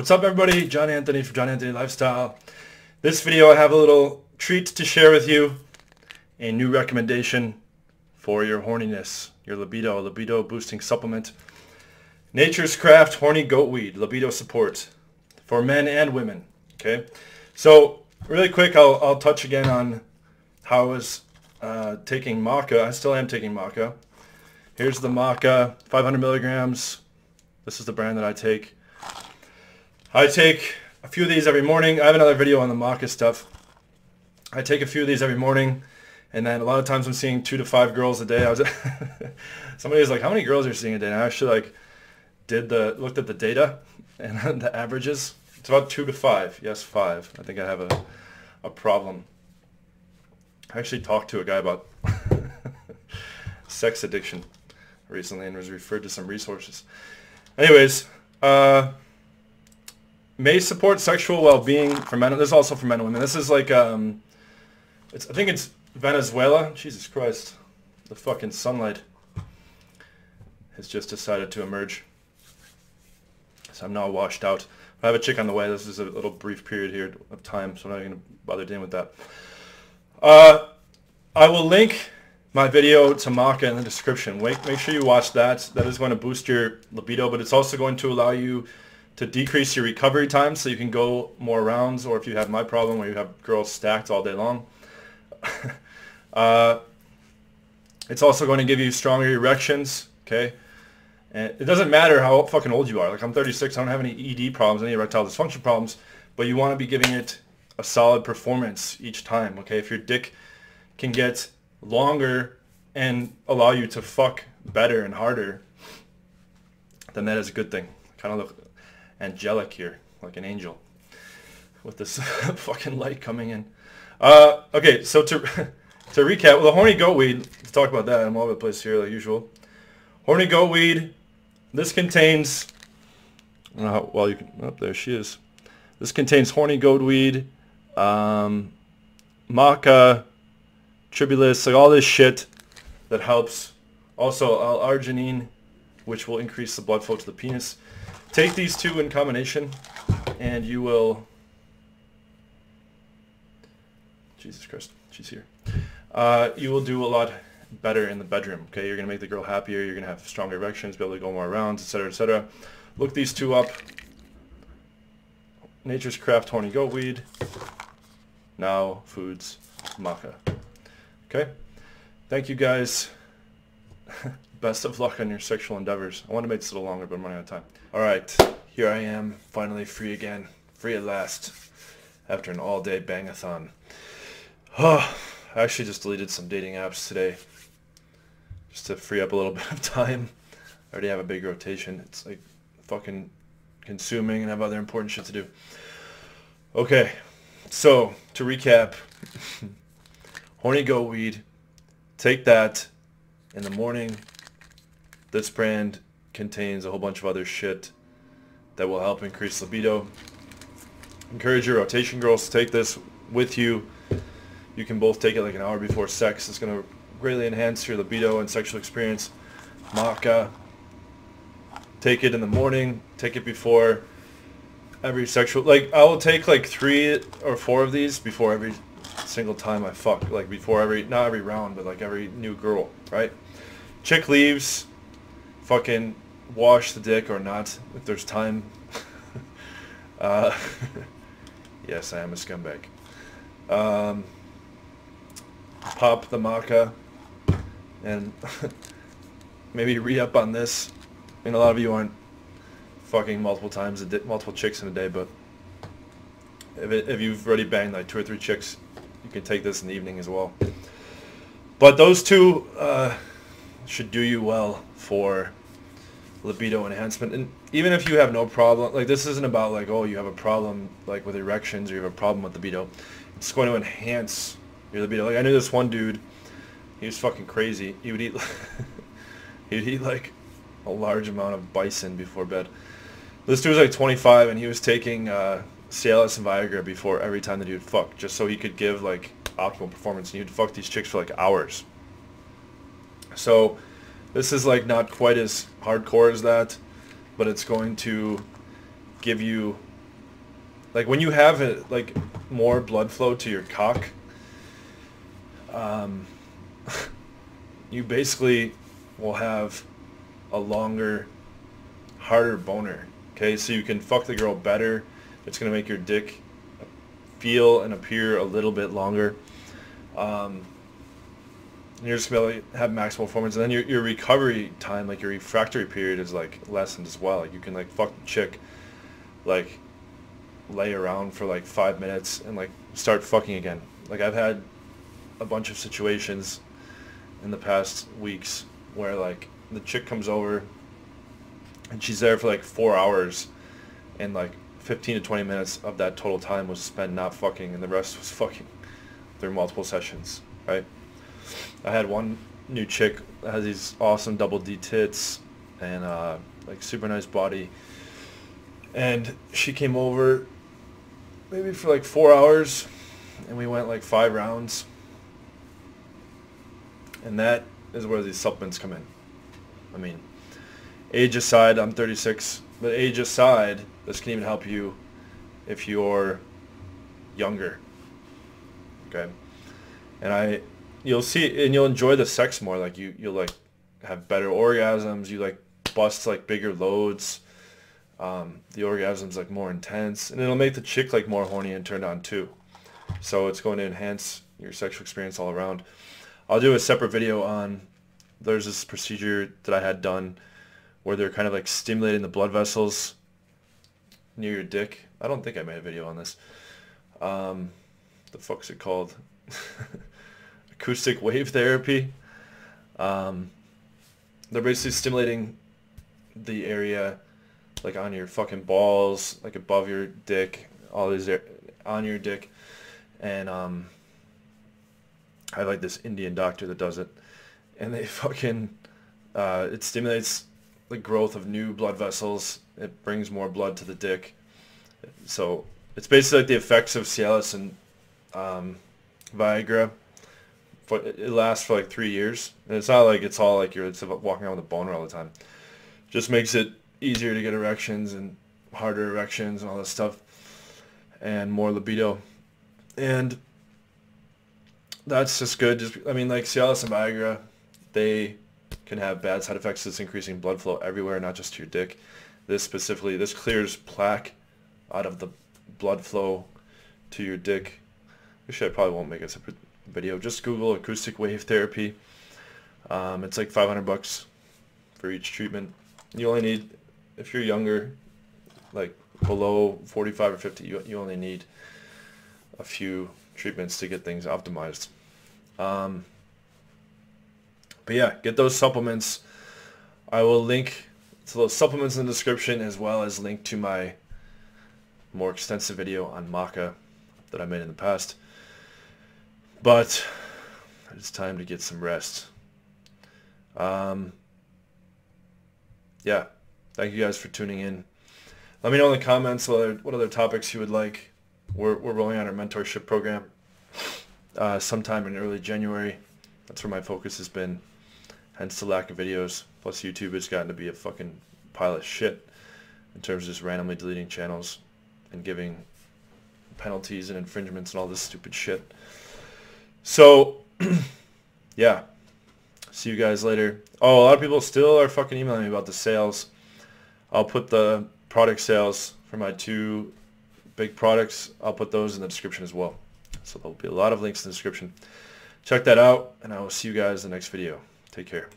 What's up everybody? John Anthony from John Anthony Lifestyle. This video I have a little treat to share with you. A new recommendation for your horniness, your libido, libido boosting supplement. Nature's Craft Horny Goat Weed Libido Support for men and women. Okay, so really quick, I'll, I'll touch again on how I was uh, taking maca. I still am taking maca. Here's the maca, 500 milligrams. This is the brand that I take. I take a few of these every morning. I have another video on the maca stuff. I take a few of these every morning, and then a lot of times I'm seeing two to five girls a day. I was somebody was like, "How many girls are you seeing a day?" And I actually like did the looked at the data and the averages. It's about two to five. Yes, five. I think I have a a problem. I actually talked to a guy about sex addiction recently and was referred to some resources. Anyways, uh, may support sexual well-being for men. This is also for men and women. This is like, um, it's, I think it's Venezuela. Jesus Christ. The fucking sunlight has just decided to emerge. So I'm now washed out. I have a chick on the way. This is a little brief period here of time, so I'm not going to bother dealing with that. Uh, I will link my video to Maca in the description. Wait, make sure you watch that. That is going to boost your libido, but it's also going to allow you to decrease your recovery time so you can go more rounds or if you have my problem where you have girls stacked all day long. uh, it's also going to give you stronger erections, okay? And it doesn't matter how fucking old you are. Like I'm 36, I don't have any ED problems, any erectile dysfunction problems, but you want to be giving it a solid performance each time, okay? If your dick can get longer and allow you to fuck better and harder, then that is a good thing. Kind of look angelic here, like an angel, with this fucking light coming in. Uh, okay, so to to recap, well, the horny goat weed. Let's talk about that. I'm all over the place here, like usual. Horny goat weed. This contains. I well you can. Oh, there she is. This contains horny goat weed, um, maca, tribulus, like all this shit that helps. Also, L-arginine, which will increase the blood flow to the penis. Take these two in combination, and you will... Jesus Christ, she's here. Uh, you will do a lot better in the bedroom, okay? You're going to make the girl happier, you're going to have stronger erections, be able to go more rounds, etc., etc. Look these two up. Nature's Craft Horny Goat Weed. Now Foods Maca. Okay? Thank you guys. Best of luck on your sexual endeavors. I want to make this a little longer, but I'm running out of time. All right, here I am, finally free again. Free at last, after an all-day bangathon. Oh, I actually just deleted some dating apps today, just to free up a little bit of time. I already have a big rotation. It's like fucking consuming and have other important shit to do. Okay, so to recap, horny goat weed, take that in the morning this brand contains a whole bunch of other shit that will help increase libido. Encourage your rotation girls to take this with you. You can both take it like an hour before sex. It's going to greatly enhance your libido and sexual experience. Maca. Take it in the morning. Take it before every sexual... Like, I will take like three or four of these before every single time I fuck. Like, before every... Not every round, but like every new girl, right? Chick leaves fucking wash the dick or not if there's time. uh, yes, I am a scumbag. Um, pop the maca and maybe re-up on this. I mean, a lot of you aren't fucking multiple times a day, multiple chicks in a day, but if, it, if you've already banged like two or three chicks, you can take this in the evening as well. But those two uh, should do you well for libido enhancement. And even if you have no problem like this isn't about like oh you have a problem like with erections or you have a problem with libido. It's going to enhance your libido. Like i knew this one dude. He was fucking crazy. He would eat he would eat like a large amount of bison before bed. This dude was like 25 and he was taking uh Cialis and Viagra before every time that he would fuck just so he could give like optimal performance. And he'd fuck these chicks for like hours. So this is like not quite as hardcore as that, but it's going to give you like when you have it like more blood flow to your cock, um, you basically will have a longer, harder boner. Okay, so you can fuck the girl better. It's gonna make your dick feel and appear a little bit longer. Um, you're just able to have maximal performance, and then your, your recovery time, like your refractory period, is like lessened as well. Like you can like fuck the chick, like lay around for like five minutes and like start fucking again. Like I've had a bunch of situations in the past weeks where like the chick comes over and she's there for like four hours and like 15 to 20 minutes of that total time was spent not fucking and the rest was fucking through multiple sessions, right? I had one new chick that has these awesome double D tits and uh, like super nice body. And she came over maybe for like four hours and we went like five rounds. And that is where these supplements come in. I mean age aside i'm 36 but age aside this can even help you if you're younger okay? And i you'll see and you'll enjoy the sex more like you you'll like have better orgasms you like bust like bigger loads um, the orgasm's like more intense and it'll make the chick like more horny and turned on too. So it's going to enhance your sexual experience all around. I'll do a separate video on there's this procedure that I had done where they're kind of like stimulating the blood vessels near your dick. I don't think I made a video on this. Um, the fuck's it called acoustic wave therapy um, they're basically stimulating the area like on your fucking balls, like above your dick, all these on your dick, and um, I have like this Indian doctor that does it, and they fucking uh, it stimulates the growth of new blood vessels. It brings more blood to the dick, so it's basically like the effects of Cialis and um, Viagra. It lasts for like three years, and it's not like it's all like you're walking around with a boner all the time. Just makes it easier to get erections and harder erections and all this stuff and more libido. And that's just good. Just I mean, like Cialis and Viagra, they can have bad side effects. It's increasing blood flow everywhere, not just to your dick. This specifically, this clears plaque out of the blood flow to your dick. Actually, I probably won't make a separate video. Just Google acoustic wave therapy. Um, it's like 500 bucks for each treatment. You only need if you're younger, like below 45 or 50, you, you only need a few treatments to get things optimized. Um, but yeah, get those supplements. I will link to those supplements in the description as well as link to my more extensive video on maca that I made in the past. But it's time to get some rest. Um, yeah, Thank you guys for tuning in. Let me know in the comments what other, what other topics you would like. We're, we're rolling out our mentorship program uh, sometime in early January. That's where my focus has been, hence the lack of videos. Plus YouTube has gotten to be a fucking pile of shit in terms of just randomly deleting channels and giving penalties and infringements and all this stupid shit. So, yeah. See you guys later. Oh, a lot of people still are fucking emailing me about the sales. I'll put the product sales for my two big products. I'll put those in the description as well. So there'll be a lot of links in the description. Check that out, and I will see you guys in the next video. Take care.